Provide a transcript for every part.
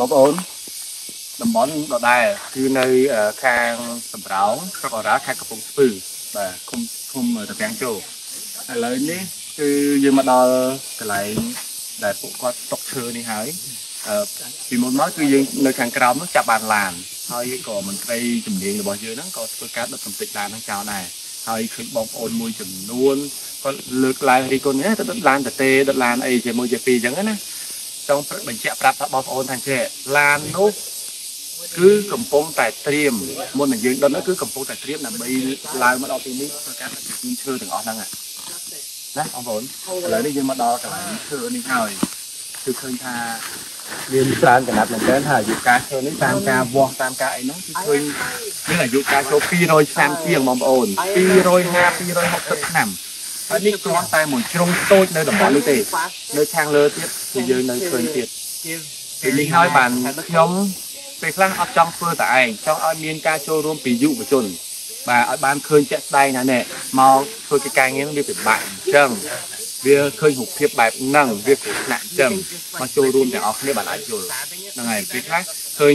បងប្អូនតំបន់ដដែលគឺនៅខាងសម្រោងស្រុកអរ៉ាខេត្តកំពង់ស្ពឺបាទឃុំឃុំតាពាំងជោឥឡូវនេះគឺយើងមកដល់កន្លែងដែលពួកគាត់ຕົកឈើនេះហើយអឺពីមុនមកគឺយើងនៅខាងក្រោមនោះចាប់បានឡានហើយក៏មន្ត្រីជំនាញរបស់យើងហ្នឹងក៏ធ្វើការដុតកំទេចឡានហ្នឹងចោលដែរហើយឃើញបងប្អូនមួយចំនួនគាត់លើកឡើងរីគុណនេះទៅដុតឡានតទេដុតឡានអីជាមួយជាពីរអញ្ចឹងណា ចង់បញ្ជាក់ប្រាប់ថាបងប្អូនថាចេះឡាននោះគឺកំពុងតែត្រៀមមុននឹងយើងដុតនោះគឺកំពុងតែត្រៀមដើម្បីឡើងមកដល់ទីនេះធ្វើការដឹកជញ្ជូនឈើទាំងអស់ហ្នឹងណាបងប្អូនឥឡូវនេះយើងមកដល់កន្លែងឈើនេះហើយគឺឃើញថាមានច្រើនកណាត់មែនទែនថាអាយុកាលឈើនេះតាមការវាស់តាមការអីហ្នឹងគឺឃើញមានអាយុកាលចូល200ឆ្នាំជាងបងប្អូន250 260ឆ្នាំ ហើយនេះគ្រាន់តែមួយជ្រុងតូចនៅតំបន់នេះទេនៅខាងលើទៀតគឺយើងនៅឃើញទៀតពីនេះហើយបានខ្ញុំពេលខ្លះអត់ចង់ធ្វើតែឯងចង់ឲ្យមានការចូលរួមពីយុវជនបាទឲ្យបានឃើញជាក់ស្ដែងណានេះមកធ្វើកិច្ចការងារវាពិបាកអញ្ចឹងវាឃើញរូបភាពបែបហ្នឹងវាគ្រោះថ្នាក់អញ្ចឹងមកចូលរួមទាំងអស់គ្នាបានអាចយល់ហ្នឹងហើយពេលខ្លះឃើញ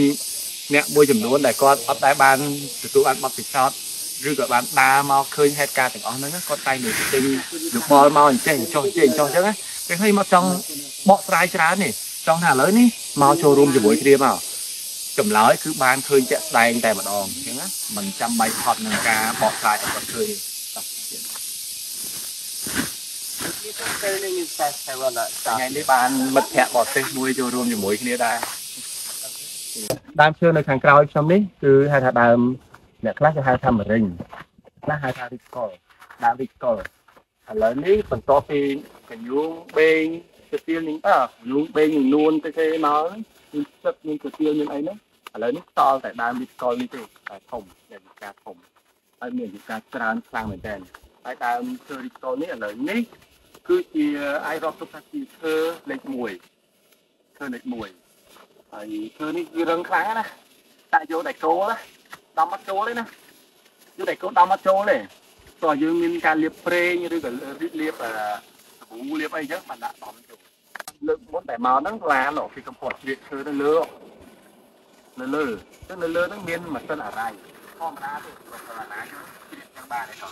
អ្នកមួយចំនួនដែលគាត់អត់ដែលបានទទួលបានបទពិសោធន៍ ឬក៏បានដើរមកឃើញហេតុការណ៍ទាំងអស់ហ្នឹងគាត់តែងតែទិញលបលមកអញ្ចេះចុះចេះចុះអញ្ចឹងណាពេលឃើញមកចង់បកស្រាយច្រើននេះចង់ថាឥឡូវនេះមកចូលរួមជាមួយគ្នាមកចម្លើយគឺបានឃើញជាក់ស្ដែងតែម្ដងអញ្ចឹងណាមិនចាំបាច់ផត់នឹងការបកស្រាយឲ្យគាត់ឃើញថ្ងៃនេះបានមិត្តភ័ក្តិបរទេសមួយចូលរួមជាមួយគ្នាដែរដើមឈើនៅខាងក្រោយខ្ញុំនេះគឺហៅថាដើម អ្នកខ្លះគេហៅថាមរិញខ្លះហៅថារីកកលដើមរីកកលឥឡូវនេះបន្ទាប់ពីកញ្ញូងបេងទៅទៀលនេះអើកញ្ញូងបេងនឹងនួនទៅគេមកមានទឹកមានទៅទៀលមានអីហ្នឹងឥឡូវនេះតល់តែដើមរីកកលនេះទេតែធំតែវិការធំហើយមានវិការច្រើនខ្លាំងមែនទែនហើយដើមឈើរីកកលនេះឥឡូវនេះគឺជាអាចរាប់ទុកថាជាឈើលេខ1ឈើលេខ1ហើយឈើនេះវារឹងខ្លាំងណាដាក់យកតែគោណា ដំមកចូលទេណាយកតែកូនដំមកចូលទេព្រោះយើងមានការលាបប្រេងឬក៏លាបសាប៊ូលាបអីចឹងបានដាក់ដំចូលលើកមុនតែមកហ្នឹងឡានពីកំពតជ្រៀតឈើនៅលើនៅលើទៅនៅលើហ្នឹងមានម៉ាស៊ីនអារ៉ៃធម្មតាទេបើអាណាយើងជ្រៀតចឹងបានទេតោះ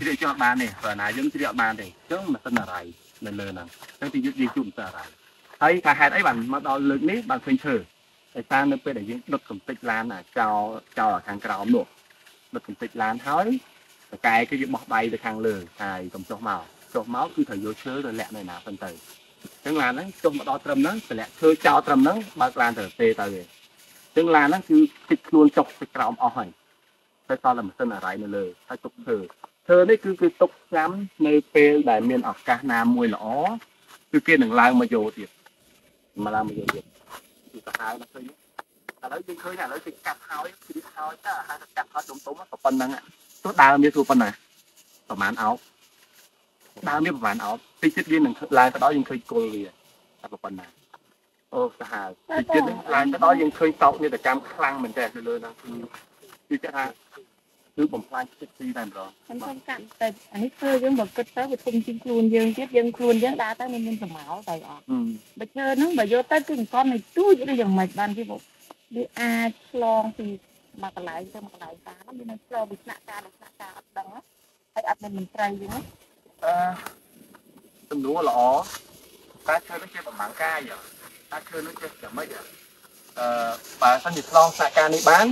ជ្រៀតចឹងបានទេបើអាណាយើងជ្រៀតបានទេចឹងម៉ាស៊ីនអារ៉ៃនៅលើហ្នឹងចឹងទីយើងជូនម៉ាស៊ីនអារ៉ៃហើយថាហេតុអីបានមកដល់លើកនេះបានឃើញឈើ ដោយសារនៅពេលដែលយើងដុតកំទេចឡានចោលចោលខាងក្រោមនោះដុតកំទេចឡានហើយតកែគឺវាបោះដៃទៅខាងលើហើយកុំចុះមកចុះមកគឺត្រូវយកឈើទៅលាក់នៅណាប៉ុន្តែអញ្ចឹងឡានហ្នឹងចុះមកដល់ត្រឹមហ្នឹងតម្លាក់ឈើចោលត្រឹមហ្នឹងបើកឡានទៅទេទៅទេអញ្ចឹងឡានហ្នឹងគឺគិតខ្លួនចុះទៅក្រោមអស់ហើយតែសល់តែម៉ាស៊ីនអារ៉ៃនៅលើហើយទុកឈើឈើនេះគឺគឺទុកចាំនៅពេលដែលមានឱកាសណាមួយល្អគឺគេនឹងឡើងមកយកទៀតមកឡើងមកយកទៀតគឺ សាហាវណាស់ឃើញឥឡូវយើងឃើញឥឡូវគេកាត់ហើយគ្រីហើយតើហៅថាកាត់ហើយដុំដុំក៏ប៉ុណ្្នឹងទោះដើមវាធ្វើប៉ុណ្ណាប្រហែលអោបដើមវាប្រហែលអោបតិចទៀតវានឹងឡើងទៅដល់យើងឃើញគល់វាតែប៉ុណ្ណាអូសាហាវតិចទៀតឡើងទៅដល់យើងឃើញតោកនេតកម្មខ្លាំងមែនតើនៅលើហ្នឹងគឺគឺចាថា គឺបំផ្លាញចិត្តទីតែម្ដងខ្ញុំខ្ញុំកាត់តែអានេះធ្វើយើងបើគិតទៅវាធំជាងខ្លួនយើងទៀតយើងខ្លួនយើងដើរទៅមិនមានសមោលទៅអត់បើឈើហ្នឹងបើយកទៅគឺមិន còn នៃទូចឬយ៉ាងម៉េចបានវាវាអាចឆ្លងពីមកកន្លែងទៅមកកន្លែងតាហ្នឹងវានៅឆ្លងពីថ្នាក់ការទៅថ្នាក់ការអត់ដឹងហើយអត់មានមន្ត្រីយើងអឺសំណួរល្អតើឈើនេះជាប្រមាណកាយតើឈើនេះជាយ៉ាងម៉េចអឺបើសិនជាឆ្លងសហការនេះបាន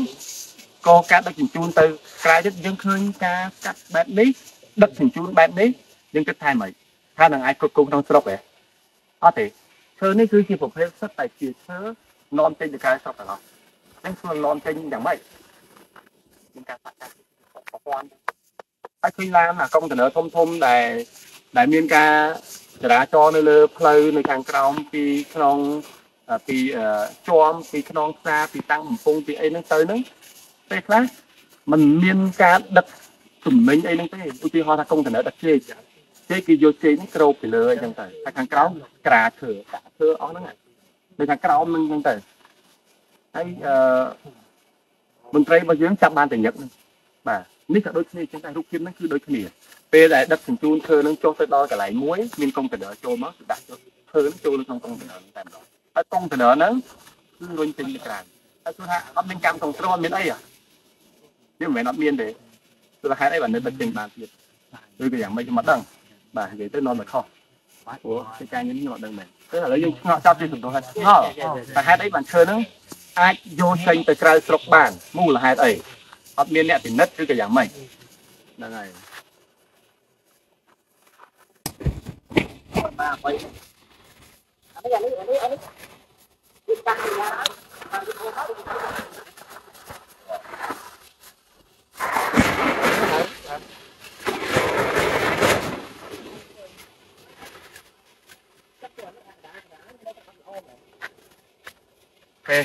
ក៏ការដឹកជញ្ជូនទៅក្រៅទៀតយើងឃើញការកាត់បែបនេះដឹកជញ្ជូនបែបនេះយើងគិតថាម៉េចថានឹងអាចគ្រប់គ្រងក្នុងស្រុកទេអត់ទេឈើនេះគឺជាប្រភេទសិតតែជាឈើនាំចេញទៅក្រៅស្រុកទាំងអស់ហ្នឹងគឺនាំចេញយ៉ាងម៉េចមានការសហការប្រព័ន្ធហើយឃើញឡានអាកុងតឺន័រធំធំដែលដែលមានការចរាចរណ៍នៅលើផ្លូវនៅខាងក្រោមពីក្នុងពីជាំពីក្នុងផ្សារពីតាំងបំពង់ពីអីហ្នឹងទៅហ្នឹង ពេលខ្លះมันមានការដឹកទំនិញអីហ្នឹងទេឧទាហរណ៍ថាកុងតឺន័រដឹកចេកចេកគេយកចេកនេះក្របពីលើអញ្ចឹងទៅហើយខាងក្រោមក្រាឈើដាក់ឈើអស់ហ្នឹងនៅខាងក្រោមហ្នឹងអញ្ចឹងទៅហើយអឺមន្ត្រីរបស់យើងចាប់បានតែញឹកហ្នឹងបាទនេះក៏ដូចគ្នាអញ្ចឹងដែររូបភាពហ្នឹងគឺដូចគ្នាពេលដែលដឹកជញ្ជូនឈើហ្នឹងចុះទៅដល់កន្លែងមួយមានកុងតឺន័រចូលមកដាក់ឈើឈើហ្នឹងចូលនៅក្នុងកុងតឺន័រតែម្ដងហើយកុងតឺន័រហ្នឹងគឺរុញចេញទៅក្រៅហើយគឺថាអត់មានកម្មគ្រប់គ្រងអត់មានអីហ៎ វាមិនមែនអត់មានទេគឺថាហេតុអីបាននៅតែចេញបានទៀតឬក៏យ៉ាងម៉េចខ្ញុំអត់ដឹងបាទនិយាយទៅនាំតែខុសព្រោះកិច្ចការងារនេះខ្ញុំអត់ដឹងមែនគឺឥឡូវយើងឆ្ងល់ចាប់ពីសំដៅថាឆ្ងល់តែហេតុអីបានឈើហ្នឹងអាចយកចេញទៅក្រៅស្រុកបានមូលហេតុអីអត់មានអ្នកពិនិត្យឬក៏យ៉ាងម៉េចហ្នឹងហើយបាទបើអូខេ ឥ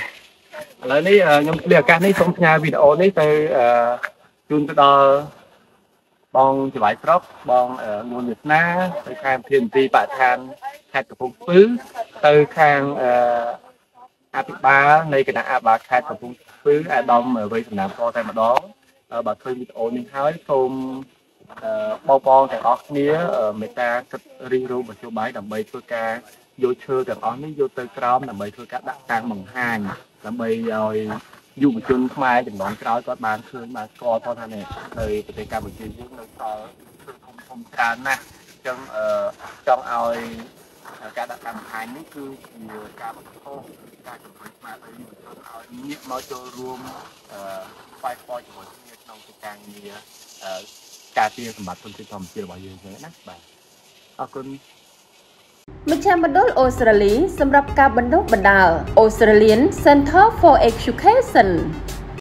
ឡូវនេះអឺខ្ញុំឆ្លៀតឱកាសនេះសូមផ្ញើវីដេអូនេះទៅអឺជូនទៅដល់បងច្បាយស្រុកបងអឺងួនវាសនាទៅខាងភានទីបរិស្ថានខេត្តកំពង់ស្ពឺទៅខាងអឺអភិបាលនៃគណៈអភិបាលខេត្តកំពង់ស្ពឺអាដាមវ័យសំណាមកតែម្ដងអឺបើឃើញវីដេអូនេះហើយសូមអឺបងប្អូនទាំងអស់គ្នាអឺមេត្តាគិតរិះរោមមធ្យោបាយដើម្បីធ្វើការ យកឈើទាំងអស់នេះយកទៅក្រោមដើម្បីធ្វើការដាក់តាំងបង្ហាញដើម្បីឲ្យយុវជនខ្មែរចំនួនក្រោយគាត់បានឃើញបានស្គាល់ផងថានេះនៅប្រទេសកម្ពុជាយើងនៅសល់ឈើធំធំច្រើនណាស់អញ្ចឹងអឺចង់ឲ្យការដាក់តាំងបង្ហាញនេះគឺជាការបង្ខំការជំរុញស្មារតីយុវជនឲ្យងាកមកចូលរួមអឺស្វែងរកជាមួយគ្នាក្នុងកិច្ចការងារអឺការពារសម្បត្តិធនធានធម្មជាតិរបស់យើងហ្នឹងណាបាទអរគុណ មជ្ឈមណ្ឌលអូស្ត្រាលីសម្រាប់ការបណ្ដុះបណ្ដាល Australian Center for Education